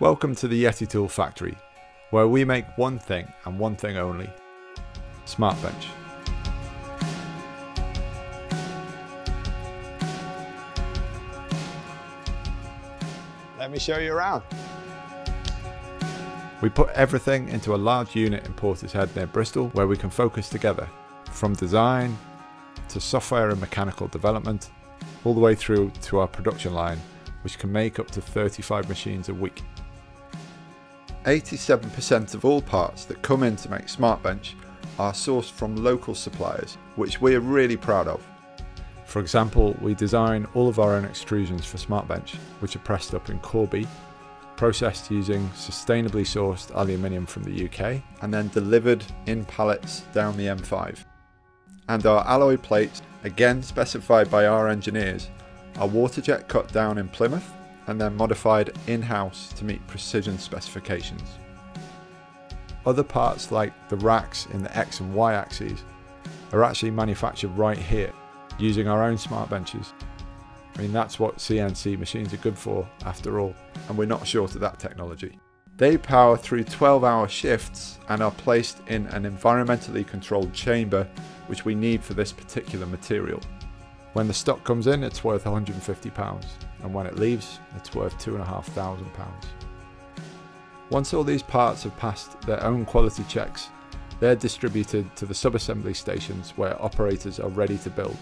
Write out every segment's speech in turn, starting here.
Welcome to the Yeti Tool Factory, where we make one thing and one thing only SmartBench. Let me show you around. We put everything into a large unit in Portishead near Bristol where we can focus together, from design to software and mechanical development, all the way through to our production line, which can make up to 35 machines a week. 87% of all parts that come in to make SmartBench are sourced from local suppliers, which we are really proud of. For example, we design all of our own extrusions for SmartBench, which are pressed up in Corby, processed using sustainably sourced aluminium from the UK, and then delivered in pallets down the M5. And our alloy plates, again specified by our engineers, are waterjet cut down in Plymouth and then modified in-house to meet precision specifications. Other parts like the racks in the X and Y axes are actually manufactured right here using our own SmartBenches. I mean that's what CNC machines are good for after all and we're not short of that technology. They power through 12 hour shifts and are placed in an environmentally controlled chamber which we need for this particular material. When the stock comes in it's worth £150 and when it leaves it's worth £2,500. Once all these parts have passed their own quality checks, they're distributed to the sub-assembly stations where operators are ready to build.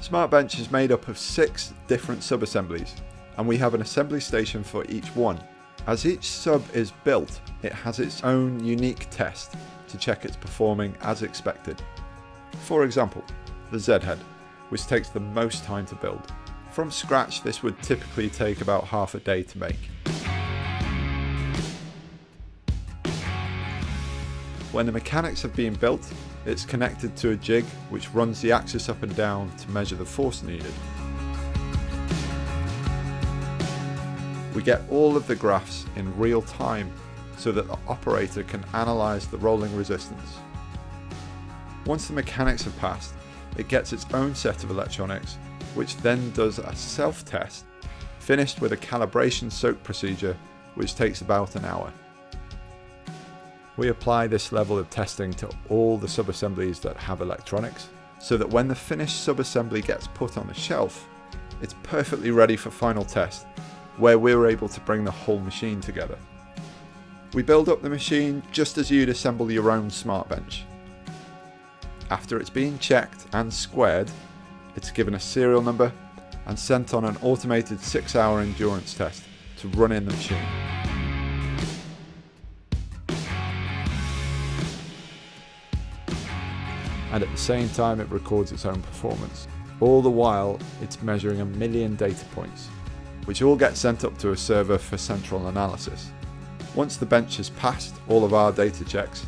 SmartBench is made up of six different sub-assemblies and we have an assembly station for each one. As each sub is built, it has its own unique test to check it's performing as expected. For example, the Z-head, which takes the most time to build. From scratch this would typically take about half a day to make. When the mechanics have been built, it's connected to a jig which runs the axis up and down to measure the force needed. We get all of the graphs in real time so that the operator can analyse the rolling resistance. Once the mechanics have passed, it gets its own set of electronics which then does a self-test finished with a calibration soak procedure which takes about an hour. We apply this level of testing to all the sub-assemblies that have electronics, so that when the finished sub-assembly gets put on the shelf, it's perfectly ready for final test, where we're able to bring the whole machine together. We build up the machine just as you'd assemble your own SmartBench. After it's been checked and squared, it's given a serial number and sent on an automated 6 hour endurance test to run in the machine. and at the same time it records its own performance. All the while, it's measuring a million data points, which all get sent up to a server for central analysis. Once the bench has passed all of our data checks,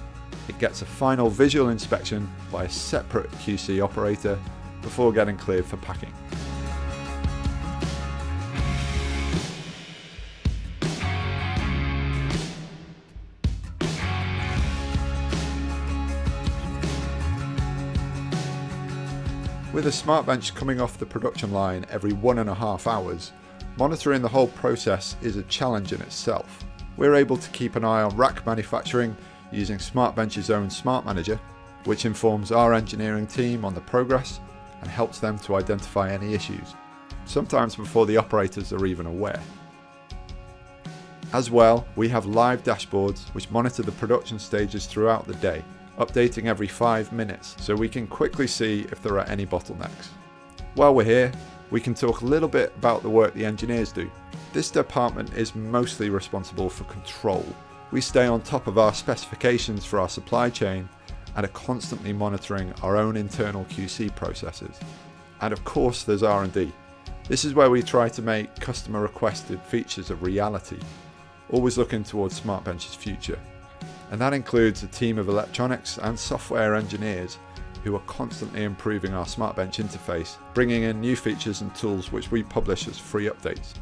it gets a final visual inspection by a separate QC operator before getting cleared for packing. With a SmartBench coming off the production line every one and a half hours, monitoring the whole process is a challenge in itself. We're able to keep an eye on rack manufacturing using SmartBench's own Smart Manager, which informs our engineering team on the progress and helps them to identify any issues, sometimes before the operators are even aware. As well, we have live dashboards which monitor the production stages throughout the day updating every 5 minutes so we can quickly see if there are any bottlenecks. While we're here, we can talk a little bit about the work the engineers do. This department is mostly responsible for control. We stay on top of our specifications for our supply chain and are constantly monitoring our own internal QC processes. And of course there's R&D. This is where we try to make customer requested features a reality, always looking towards SmartBench's future and that includes a team of electronics and software engineers who are constantly improving our SmartBench interface, bringing in new features and tools which we publish as free updates.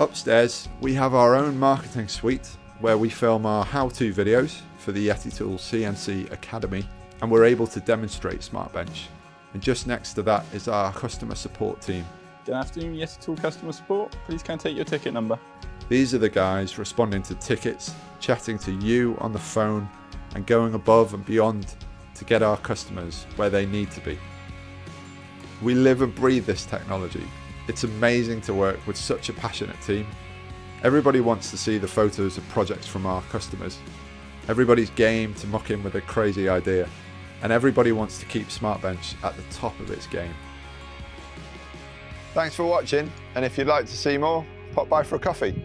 Upstairs, we have our own marketing suite where we film our how-to videos for the Yeti Tools CNC Academy and we're able to demonstrate SmartBench. And just next to that is our customer support team. Good afternoon, Yeti Tool customer support. Please can I take your ticket number? These are the guys responding to tickets, chatting to you on the phone, and going above and beyond to get our customers where they need to be. We live and breathe this technology. It's amazing to work with such a passionate team. Everybody wants to see the photos of projects from our customers. Everybody's game to muck in with a crazy idea. And everybody wants to keep SmartBench at the top of its game. Thanks for watching, and if you'd like to see more, pop by for a coffee.